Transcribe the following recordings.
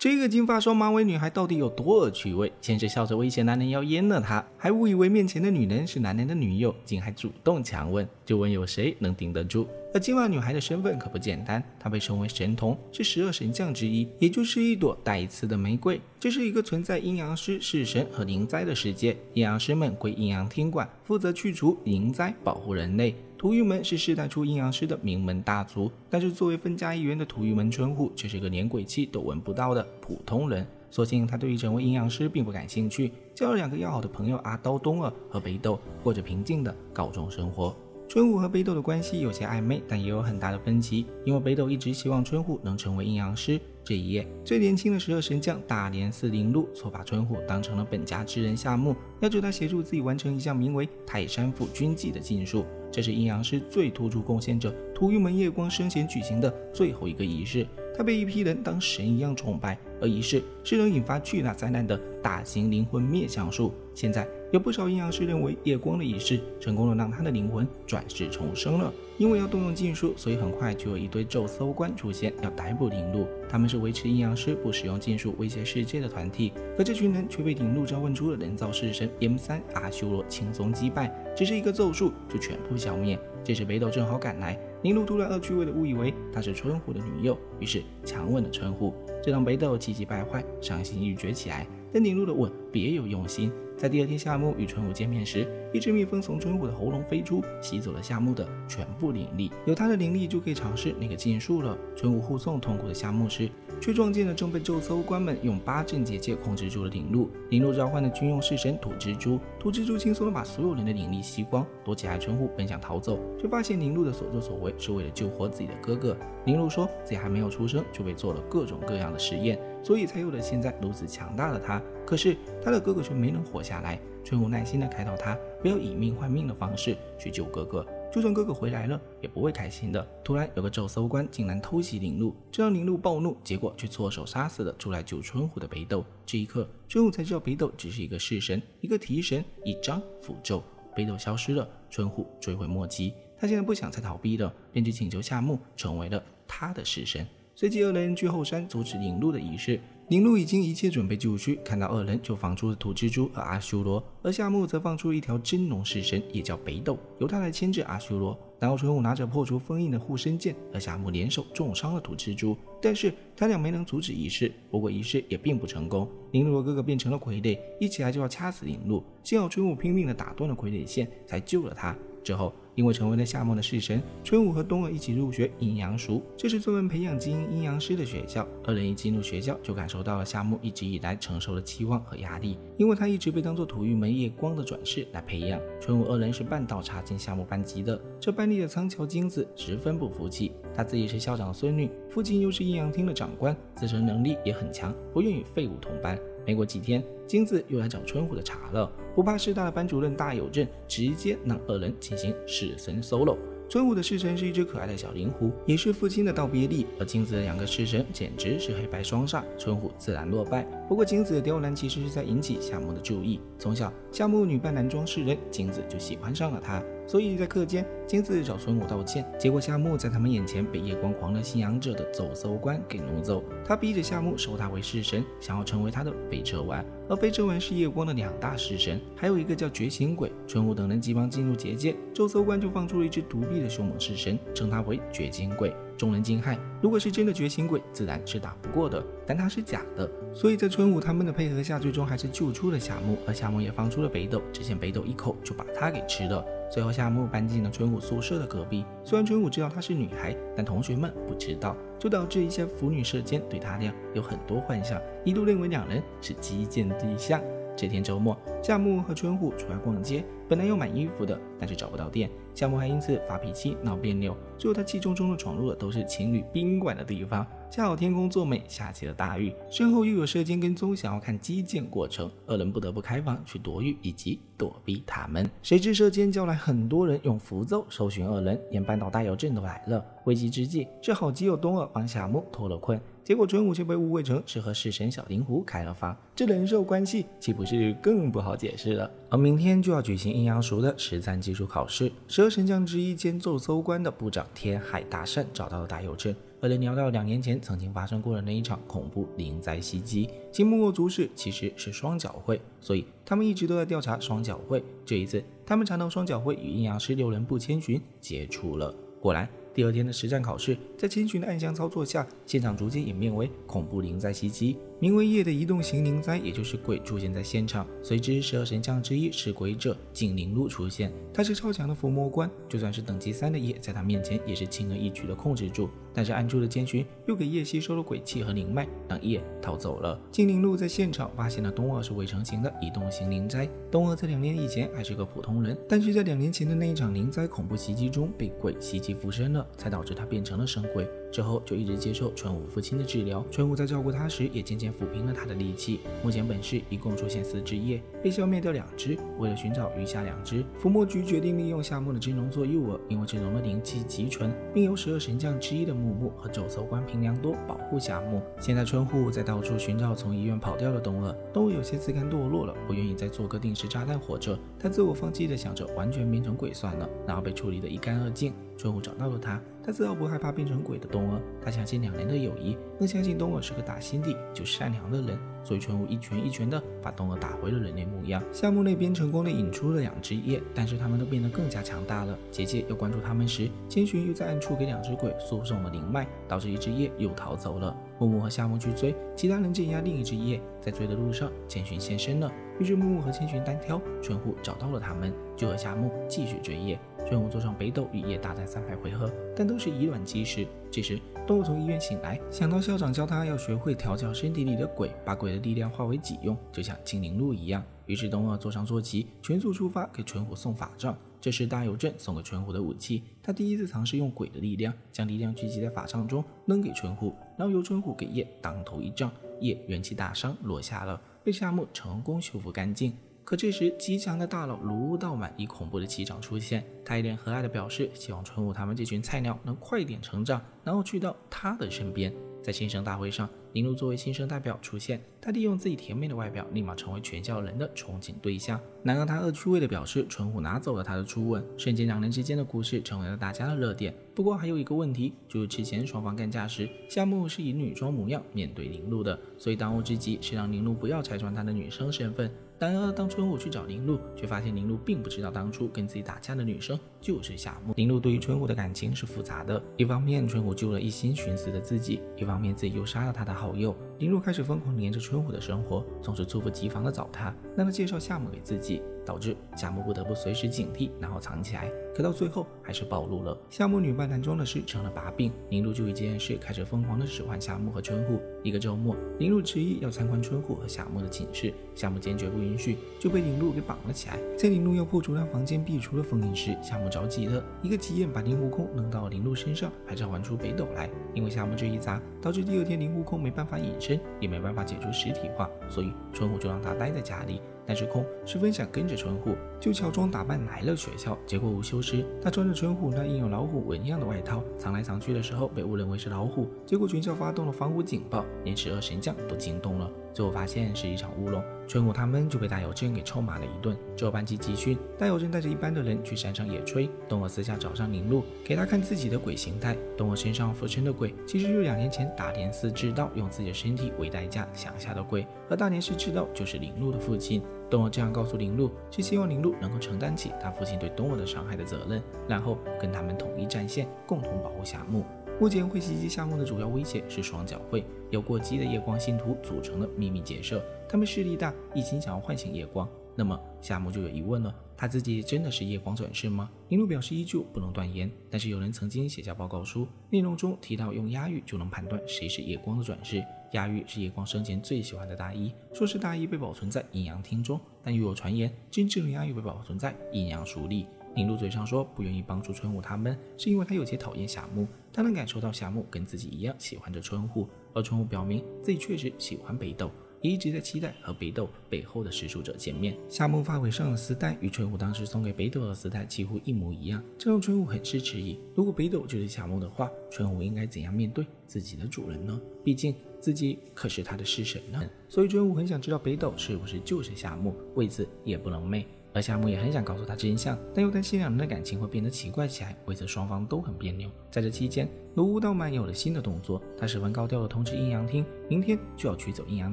这个金发双马尾女孩到底有多恶趣味？先是笑着威胁男人要阉了她，还误以为面前的女人是男人的女友，竟还主动强吻，就问有谁能顶得住？而金发女孩的身份可不简单，她被称为神童，是十二神将之一，也就是一朵带刺的玫瑰。这是一个存在阴阳师、式神和灵灾的世界，阴阳师们归阴阳厅管，负责去除灵灾，保护人类。土御门是世代出阴阳师的名门大族，但是作为分家一员的土御门春户却是个连鬼气都闻不到的普通人。所幸他对于成为阴阳师并不感兴趣，交了两个要好的朋友阿刀东儿和北斗，过着平静的高中生活。春户和北斗的关系有些暧昧，但也有很大的分歧，因为北斗一直希望春户能成为阴阳师。这一夜，最年轻的十二神将大连寺铃鹿错把春户当成了本家之人夏目，要求他协助自己完成一项名为泰山府军祭的禁术。这是阴阳师最突出贡献者土御门夜光生前举行的最后一个仪式，他被一批人当神一样崇拜，而仪式是能引发巨大灾难的大型灵魂灭相术。现在有不少阴阳师认为夜光的仪式成功的让他的灵魂转世重生了。因为要动用禁术，所以很快就有一堆咒搜官出现，要逮捕铃鹿。他们是维持阴阳师不使用禁术威胁世界的团体，可这群人却被铃鹿召唤出了人造式神 M 三阿修罗轻松击败，只是一个咒术就全部消灭。这时北斗正好赶来，宁露突然恶趣味的误以为她是春虎的女友，于是强吻了春虎，这让北斗气急败坏，伤心欲绝起来。但宁露的吻别有用心。在第二天夏目与春虎见面时，一只蜜蜂从春虎的喉咙飞出，吸走了夏目的全部灵力。有他的灵力就可以尝试那个禁术了。春虎护送痛苦的夏目时，却撞见了正被宙斯欧官们用八阵结界控制住的铃鹿。铃鹿召唤的军用式神土蜘蛛，土蜘蛛轻松的把所有人的灵力吸光。躲起来，春虎本想逃走，却发现铃鹿的所作所为是为了救活自己的哥哥。铃鹿说自己还没有出生就被做了各种各样的实验，所以才有了现在如此强大的他。可是他的哥哥却没能活下来。春虎耐心地开导他，不要以命换命的方式去救哥哥。就算哥哥回来了，也不会开心的。突然，有个咒搜官竟然偷袭铃鹿，这让铃鹿暴怒，结果却错手杀死了出来救春虎的北斗。这一刻，春虎才知道北斗只是一个式神，一个提神，一张符咒。北斗消失了，春虎追悔莫及。他现在不想再逃避了，便去请求夏目成为了他的式神。随即，二人去后山阻止铃鹿的仪式。铃鹿已经一切准备就绪，看到二人就放出了土蜘蛛和阿修罗，而夏目则放出一条真龙式神，也叫北斗，由他来牵制阿修罗。然后春武拿着破除封印的护身剑和夏目联手重伤了土蜘蛛，但是他俩没能阻止仪式，不过仪式也并不成功。铃鹿的哥哥变成了傀儡，一起来就要掐死铃鹿，幸好春武拼命的打断了傀儡线，才救了他。之后，因为成为了夏目的式神，春武和冬儿一起入学阴阳塾，这是专门培养精英阴阳师的学校。二人一进入学校，就感受到了夏目一直以来承受的期望和压力，因为他一直被当做土御门夜光的转世来培养。春武二人是半道插进夏目班级的，这班里的仓桥金子十分不服气，他自己是校长孙女，父亲又是阴阳厅的长官，自身能力也很强，不愿与废物同班。没过几天，金子又来找春虎的茬了。不怕师大的班主任大有正直接让二人进行式神 solo。春虎的式神是一只可爱的小灵狐，也是父亲的道别礼。而金子的两个式神简直是黑白双煞，春虎自然落败。不过金子的刁难其实是在引起夏目的注意。从小夏目女扮男装示人，金子就喜欢上了他。所以在课间，亲自找春武道歉，结果夏目在他们眼前被夜光狂热信仰者的走搜官给掳走。他逼着夏目收他为式神，想要成为他的飞车丸。而飞车丸是夜光的两大式神，还有一个叫觉醒鬼。春武等人急忙进入结界，周搜官就放出了一只独臂的凶猛式神，称他为觉醒鬼。众人惊骇，如果是真的觉醒鬼，自然是打不过的，但他是假的。所以在春武他们的配合下，最终还是救出了夏目，而夏目也放出了北斗，只见北斗一口就把他给吃了。最后，夏目搬进了春武宿舍的隔壁。虽然春武知道她是女孩，但同学们不知道，就导致一些腐女社间对他俩有很多幻想，一度认为两人是基建对象。这天周末，夏木和春虎出来逛街，本来要买衣服的，但是找不到店。夏木还因此发脾气闹别扭，最后他气冲冲的闯入了都是情侣宾馆的地方。恰好天空作美，下起了大雨，身后又有射箭跟踪，想要看击剑过程，二人不得不开房去躲雨以及躲避他们。谁知射箭叫来很多人用符咒搜寻二人，连半岛大友镇都来了。危机之际，只好基友东儿帮夏目脱了困。结果春武却被误会成是和式神小灵狐开了房，这人兽关系岂不是更不好解释了？而明天就要举行阴阳术的实战技术考试，十二神将之一兼奏搜官的部长天海大善找到了大友镇。二人聊到两年前曾经发生过的那一场恐怖灵灾袭击，其幕后主使其实是双脚会，所以他们一直都在调查双脚会。这一次，他们查到双脚会与阴阳师六人部千寻接触了。果然，第二天的实战考试，在千寻的暗箱操作下，现场逐渐演变为恐怖灵灾袭击。名为夜的移动型灵灾，也就是鬼出现在现场。随之，十二神将之一是鬼者精灵鹿出现，他是超强的伏魔官，就算是等级三的夜，在他面前也是轻而易举的控制住。但是暗处的千寻又给夜吸收了鬼气和灵脉，让夜逃走了。精灵鹿在现场发现了东二是未成型的移动型灵灾。东二在两年以前还是个普通人，但是在两年前的那一场灵灾恐怖袭击中被鬼袭击附身了，才导致他变成了神鬼。之后就一直接受春武父亲的治疗，春武在照顾他时也渐渐抚平了他的戾气。目前本市一共出现四只叶，被消灭掉两只。为了寻找余下两只，伏魔局决定利用夏目的真龙做诱饵，因为真龙的灵气极纯，并由十二神将之一的木木和肘搜官平良多保护夏目。现在春户在到处寻找从医院跑掉的东儿，东儿有些自甘堕落了，不愿意再做个定时炸弹活着。他自我放弃的想着完全变成鬼算了，然后被处理得一干二净。春虎找到了他，他丝毫不害怕变成鬼的东儿，他相信两人的友谊，更相信东儿是个打心底就善良的人，所以春虎一拳一拳的把东儿打回了人类模样。夏目那边成功的引出了两只叶，但是他们都变得更加强大了。结界要关注他们时，千寻又在暗处给两只鬼输送了灵脉，导致一只叶又逃走了。木木和夏目去追，其他人镇压另一只叶，在追的路上，千寻现身了。于是木木和千寻单挑，春虎找到了他们，就和夏目继续追叶。春虎坐上北斗与叶大战三百回合，但都是以卵击石。这时，东儿从医院醒来，想到校长教他要学会调教身体里的鬼，把鬼的力量化为己用，就像精灵鹿一样。于是，东二坐上坐骑，全速出发，给春虎送法杖。这是大友镇送给春虎的武器。他第一次尝试用鬼的力量，将力量聚集在法杖中，扔给春虎，然后由春虎给叶当头一杖，叶元气大伤，落下了，被夏目成功修复干净。可这时，极强的大佬卢道满，以恐怖的气场出现。他一脸和蔼地表示，希望春武他们这群菜鸟能快点成长，然后去到他的身边。在新生大会上，林路作为新生代表出现，他利用自己甜美的外表，立马成为全校人的憧憬对象。然而，他恶趣味的表示，春虎拿走了他的初吻，瞬间两人之间的故事成为了大家的热点。不过，还有一个问题，就是之前双方干架时，夏目是以女装模样面对林路的，所以当务之急是让林路不要拆穿他的女生身份。然而，当春虎去找林鹿，却发现林鹿并不知道当初跟自己打架的女生就是夏目。林鹿对于春虎的感情是复杂的，一方面春虎救了一心寻死的自己，一方面自己又杀了他的好友。林露开始疯狂黏着春虎的生活，总是猝不及防的找他，让他介绍夏目给自己。导致夏目不得不随时警惕，然后藏起来。可到最后还是暴露了。夏目女扮男装的事成了把柄，林路就以这件事开始疯狂的使唤夏目和春户。一个周末，林路执意要参观春户和夏目的寝室，夏目坚决不允许，就被林路给绑了起来。在林路要破除他房间壁橱的封印时，夏目着急了，一个急眼把林悟空扔到了林路身上，还召唤出北斗来。因为夏目这一砸，导致第二天林悟空没办法隐身，也没办法解除实体化，所以春虎就让他待在家里。但是空十分想跟着春虎，就乔装打扮来了学校。结果午休时，他穿着春虎那印有老虎纹样的外套，藏来藏去的时候被误认为是老虎。结果全校发动了防虎警报，连十二神将都惊动了。最后发现是一场乌龙，春虎他们就被大友镇给臭骂了一顿。之后班级集训，大友镇带着一班的人去山上野炊。东儿私下找上林路，给他看自己的鬼形态。东儿身上附身的鬼，其实就是两年前大年寺知道用自己的身体为代价想下的鬼，而大年寺知道就是林路的父亲。东儿这样告诉林路，是希望林路能够承担起他父亲对东儿的伤害的责任，然后跟他们统一战线，共同保护夏目。目前会袭击夏目的主要威胁是双脚会，由过激的夜光信徒组成的秘密结社，他们势力大，一心想要唤醒夜光。那么夏目就有疑问了，他自己真的是夜光转世吗？林路表示依旧不能断言，但是有人曾经写下报告书，内容中提到用押韵就能判断谁是夜光的转世。亚玉是夜光生前最喜欢的大衣，说是大衣被保存在阴阳厅中，但又有传言真正的亚玉被保存在阴阳书里。林路嘴上说不愿意帮助春户他们，是因为他有些讨厌夏木。他能感受到夏木跟自己一样喜欢着春户，而春户表明自己确实喜欢北斗，一直在期待和北斗背后的施术者见面。夏目发尾上的丝带与春武当时送给北斗的丝带几乎一模一样，这让春武很是迟疑。如果北斗就是夏目的话，春武应该怎样面对自己的主人呢？毕竟自己可是他的师神呢。所以春武很想知道北斗是不是就是夏目，为此夜不能寐。而夏目也很想告诉他真相，但又担心两人的感情会变得奇怪起来，为此双方都很别扭。在这期间，卢武道满有了新的动作，他十分高调地通知阴阳厅，明天就要取走阴阳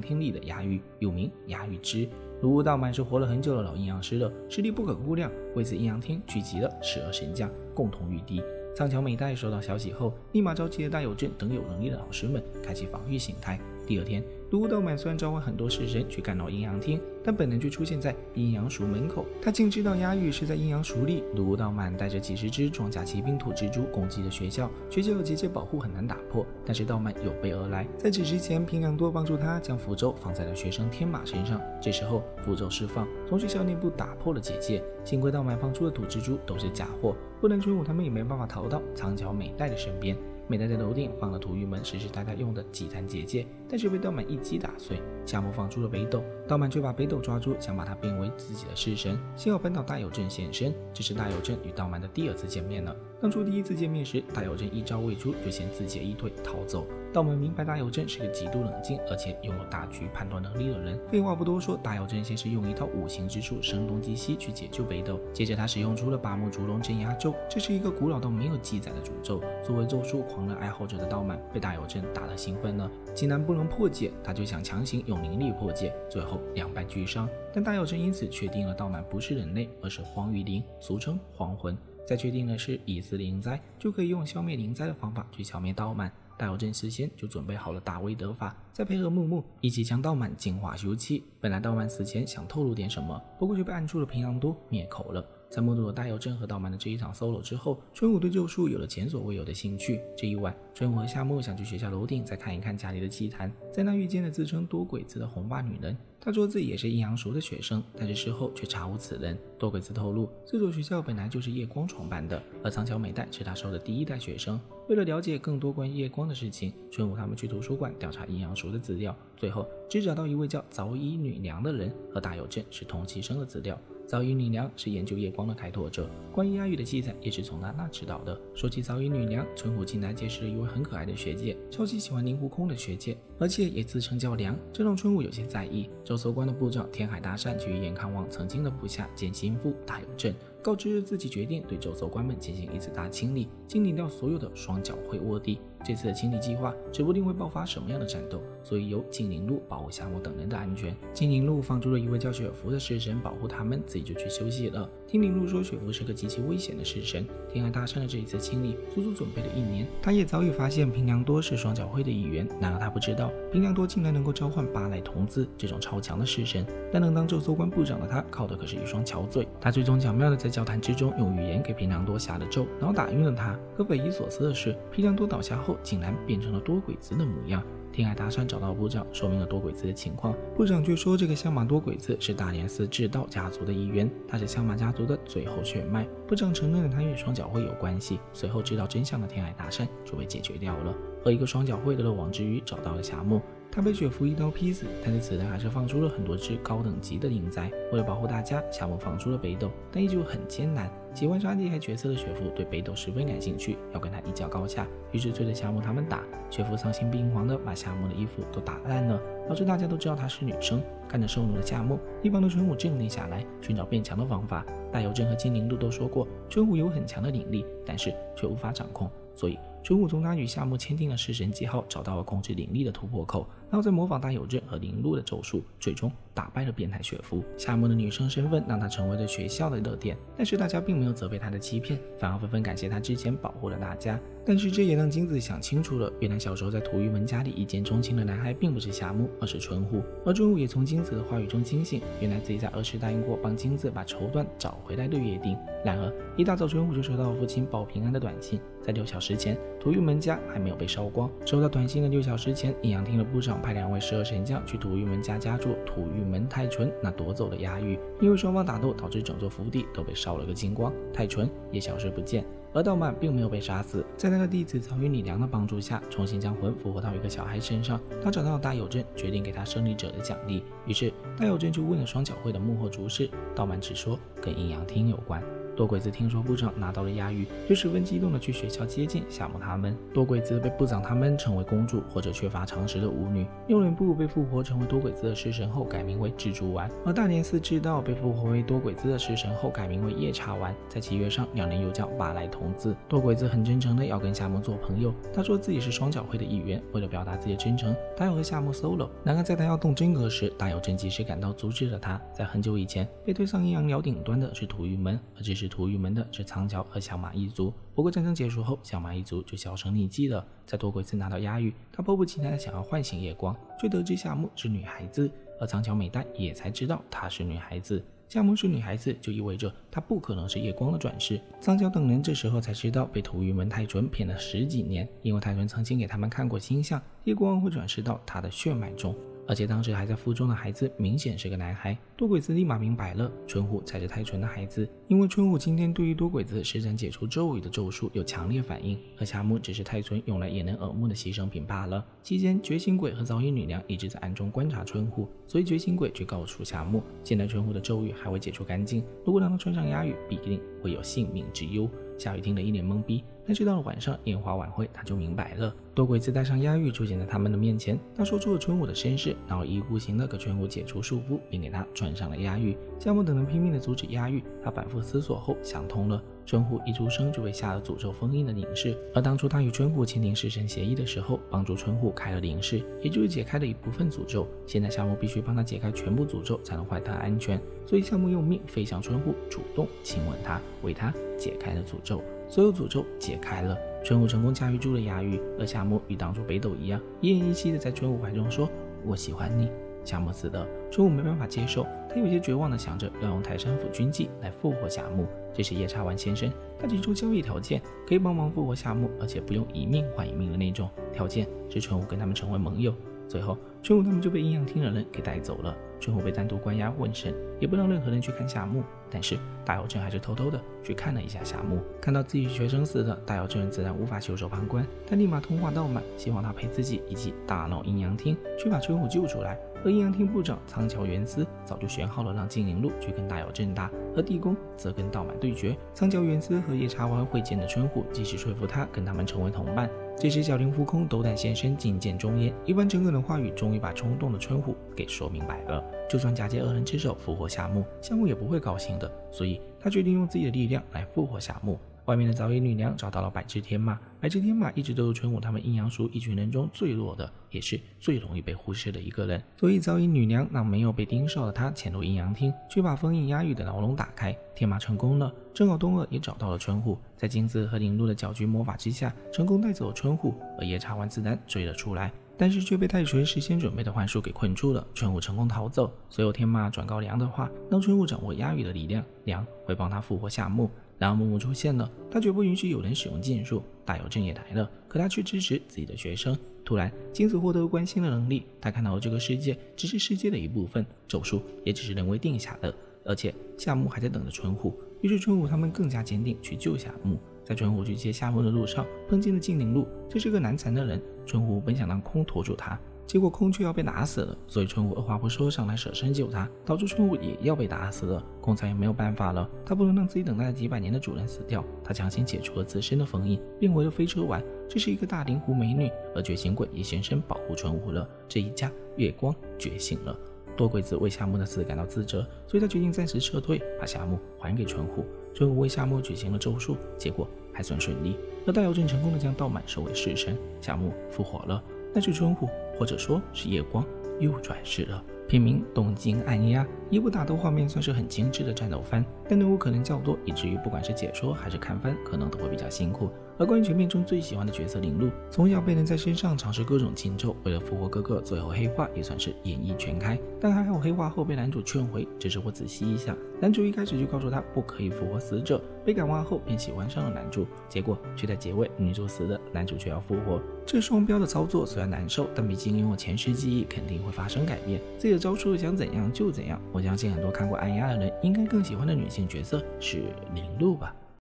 厅里的牙玉，又名牙玉之。卢武道满是活了很久的老阴阳师了，实力不可估量，为此阴阳厅聚集了十二神将，共同御敌。苍桥美代收到消息后，立马召集了大友镇等有能力的老师们，开启防御形态。第二天，卢道满虽然召唤很多式神去干扰阴阳厅，但本能却出现在阴阳署门口。他竟知道押玉是在阴阳署里。卢道满带着几十只装甲骑兵土蜘蛛攻击了学校，学校有结界保护，很难打破。但是道满有备而来，在此之前，平良多帮助他将符咒放在了学生天马身上。这时候符咒释放，从学校内部打破了结界。幸亏道满放出的土蜘蛛都是假货，不然春武他们也没办法逃到苍桥美代的身边。美代在楼顶放了土御门实施大家用的祭坛结界，但是被道满一击打碎。夏目放出了北斗，道满却把北斗抓住，想把他变为自己的式神。幸好本岛大有镇现身，这是大有镇与道满的第二次见面了。当初第一次见面时，大有镇一招未出就先自己一退逃走。道满明白大有镇是个极度冷静而且拥有大局判断能力的人。废话不多说，大有镇先是用一套五行之术声东击西去解救北斗，接着他使用出了八目烛龙镇压咒，这是一个古老到没有记载的诅咒。作为咒术狂热爱好者的道满被大有镇打得兴奋了，既然不能破解，他就想强行用灵力破解，最后两败俱伤。但大有镇因此确定了道满不是人类，而是荒域灵，俗称黄魂。再确定了是已死灵灾，就可以用消灭灵灾的方法去消灭道满。大友镇事先就准备好了大威德法，再配合木木一起将道满净化修葺。本来道满死前想透露点什么，不过却被按住了平阳都灭口了。在目睹了大有镇和道满的这一场 solo 之后，春武对咒术有了前所未有的兴趣。这一晚，春武和夏目想去学校楼顶再看一看家里的祭坛，在那遇见了自称多鬼子的红发女人。她说自己也是阴阳塾的学生，但是事后却查无此人。多鬼子透露，这所学校本来就是夜光创办的，而苍桥美代是他收的第一代学生。为了了解更多关于夜光的事情，春武他们去图书馆调查阴阳塾的资料，最后只找到一位叫早乙女娘的人和大有镇是同期生的资料。早乙女娘是研究夜光的开拓者，关于阿玉的记载也是从她那知道的。说起早乙女娘，春虎进来结识了一位很可爱的学姐，超级喜欢令狐空的学姐，而且也自称叫良，这让春虎有些在意。周搜关的部长天海大善去医院看望曾经的部下兼心腹大有镇，告知自己决定对周搜关们进行一次大清理，清理掉所有的双脚会卧底。这次的清理计划指不定会爆发什么样的战斗，所以由金陵路保护夏目等人的安全。金陵路放出了一位叫雪芙的式神保护他们，自己就去休息了。听林路说雪芙是个极其危险的式神，天海大山的这一次清理足足准备了一年。他也早已发现平良多是双脚会的一员，然而他不知道平良多竟然能够召唤八乃童子这种超强的式神。但能当这搜官部长的他，靠的可是一双巧嘴。他最终巧妙的在交谈之中用语言给平良多下了咒，然后打晕了他。可匪夷所思的是，平良多倒下后。竟然变成了多鬼子的模样。天海大山找到部长，说明了多鬼子的情况。部长却说，这个相马多鬼子是大连寺智道家族的一员，他是相马家族的最后血脉。部长承认了他与双脚会有关系。随后知道真相的天海大山就被解决掉了。和一个双脚会的漏网之鱼找到了夏目。他被雪芙一刀劈死，但是此人还是放出了很多只高等级的影灾。为了保护大家，夏目放出了北斗，但依旧很艰难。喜欢杀厉害角色的雪芙对北斗十分感兴趣，要跟他一较高下，于是追着夏目他们打。雪芙丧心病狂的把夏目的衣服都打烂了，导致大家都知道她是女生。看着受辱的夏目，一旁的春武镇定下来，寻找变强的方法。大有镇和精灵路都说过，春武有很强的灵力，但是却无法掌控，所以。春武从他与夏目签订了式神记号，找到了控制灵力的突破口，然后再模仿大友镇和林路的咒术，最终打败了变态雪夫。夏目的女生身份让她成为了学校的热点，但是大家并没有责备她的欺骗，反而纷纷感谢她之前保护了大家。但是这也让金子想清楚了，原来小时候在土御门家里一见钟情的男孩并不是夏目，而是春虎。而春虎也从金子的话语中惊醒，原来自己在儿时答应过帮金子把绸缎找回来的约定。然而一大早，春虎就收到了父亲报平安的短信，在六小时前。土御门家还没有被烧光。收到短信的六小时前，阴阳厅的部长派两位十二神将去土御门家家住土御门太纯那夺走的牙玉。因为双方打斗，导致整座府邸都被烧了个精光，太纯也消失不见。而道满并没有被杀死，在他的弟子曹云李良的帮助下，重新将魂复活到一个小孩身上。他找到了大有镇，决定给他胜利者的奖励。于是大有镇就问了双脚会的幕后主使，道满只说跟阴阳厅有关。多鬼子听说部长拿到了亚玉，就十分激动的去学校接近夏目他们。多鬼子被部长他们称为公主或者缺乏常识的舞女。六人部被复活成为多鬼子的食神后改名为蜘蛛丸，而大年寺知道被复活为多鬼子的食神后改名为夜叉丸。在契约上，两人又叫马来童子。多鬼子很真诚的要跟夏目做朋友，他说自己是双脚会的一员，为了表达自己的真诚，他要和夏目 solo。然而在他要动真格时，大友正及时赶到阻止了他。在很久以前，被推上阴阳寮顶端的是土御门，而支持土御门的是苍桥和小马一族。不过战争结束后，小马一族就销声匿迹了。在多鬼子拿到押狱，他迫不及待的想要唤醒夜光，却得知夏目是女孩子，而苍桥美代也才知道她是女孩子。夏目是女孩子，就意味着她不可能是夜光的转世。苍桥等人这时候才知道，被土御门太纯骗了十几年，因为太纯曾经给他们看过星象，夜光会转世到他的血脉中。而且当时还在腹中的孩子明显是个男孩，多鬼子立马明白了，春虎才是太纯的孩子。因为春虎今天对于多鬼子施展解除咒语的咒术有强烈反应，而夏目只是太纯用来掩人耳目的牺牲品罢了。期间，觉醒鬼和早乙女娘一直在暗中观察春虎，所以觉醒鬼却告诉夏目，现在春虎的咒语还未解除干净，如果让他穿上鸦羽，必定会有性命之忧。夏雨听得一脸懵逼，但是到了晚上烟花晚会，他就明白了。多鬼子带上押玉出现在他们的面前，他说出了春武的身世，然后一意孤行的给春武解除束缚，并给他穿上了押玉。夏目等人拼命的阻止押玉，他反复思索后想通了。春虎一出生就被下了诅咒封印的灵式，而当初他与春虎签订弑神协议的时候，帮助春虎开了灵式，也就是解开了一部分诅咒。现在夏目必须帮他解开全部诅咒，才能换他安全。所以夏目用命飞向春虎，主动亲吻他，为他解开了诅咒。所有诅咒解开了，春武成功驾驭住了牙玉，而夏目与当初北斗一样，奄奄一息的在春武怀中说：“我喜欢你。”夏目死了，春武没办法接受，他有些绝望的想着要用泰山府军纪来复活夏目。这时夜叉丸先生，他提出交易条件，可以帮忙复活夏目，而且不用一命换一命的那种。条件是春武跟他们成为盟友。最后，春虎他们就被阴阳厅的人给带走了。春虎被单独关押问审，也不让任何人去看夏目。但是大友正还是偷偷的去看了一下夏目，看到自己学生死的，大友正自然无法袖手旁观，他立马通话道满，希望他陪自己一起大闹阴阳厅，去把春虎救出来。而阴阳厅部长苍桥元司早就选好了，让金陵路去跟大友正打，而地宫则跟道满对决。苍桥元司和夜叉丸会见的春虎，继续说服他跟他们成为同伴。这时小林浮空斗胆现身，觐见中言，一番诚恳的话语，终于把冲动的春虎给说明白了。就算假借恶人之手复活夏目，夏目也不会高兴的，所以他决定用自己的力量来复活夏目。外面的早乙女娘找到了百之天马，百之天马一直都是春武他们阴阳叔一群人中最弱的，也是最容易被忽视的一个人。所以早乙女娘让没有被盯梢的他潜入阴阳厅，去把封印押玉的牢笼打开。天马成功了，正好东二也找到了春虎，在金子和林鹿的搅局魔法之下，成功带走了春虎，而夜叉丸自然追了出来，但是却被太纯事先准备的幻术给困住了。春虎成功逃走，所有天马转告梁的话，让春虎掌握押玉的力量，梁会帮他复活夏目。然后木木出现了，他绝不允许有人使用禁术。大友正也来了，可他却支持自己的学生。突然，金子获得了关心的能力，他看到了这个世界只是世界的一部分，咒术也只是人为定下的。而且夏目还在等着春虎，于是春虎他们更加坚定去救夏目。在春虎去接夏目的路上，碰见了金陵路，这是个难缠的人。春虎本想让空拖住他。结果空却要被打死了，所以春武二话不说上来舍身救他，导致春武也要被打死了。空才也没有办法了，他不能让自己等待了几百年的主人死掉，他强行解除了自身的封印，变回了飞车丸。这是一个大灵狐美女，而觉醒鬼也现身保护春武了。这一家月光觉醒了，多鬼子为夏目的死感到自责，所以他决定暂时撤退，把夏目还给春虎。春虎为夏目举行了咒术，结果还算顺利。而大妖正成功的将道满收为侍神，夏目复活了。但是春虎。或者说是夜光又转世了。片名《东京暗鸦》，一部打斗画面算是很精致的战斗番，但人物可能较多，以至于不管是解说还是看番，可能都会比较辛苦。而关于全片中最喜欢的角色林露，从小被人在身上尝试各种禁咒，为了复活哥哥，最后黑化也算是演绎全开。但还好黑化后被男主劝回，只是我仔细一想，男主一开始就告诉他不可以复活死者，被感化后便喜欢上了男主，结果却在结尾女主死了，男主却要复活。这双标的操作虽然难受，但毕竟拥有前世记忆，肯定会发生改变。自己的招数想怎样就怎样。我相信很多看过暗鸦的人，应该更喜欢的女性角色是林露吧。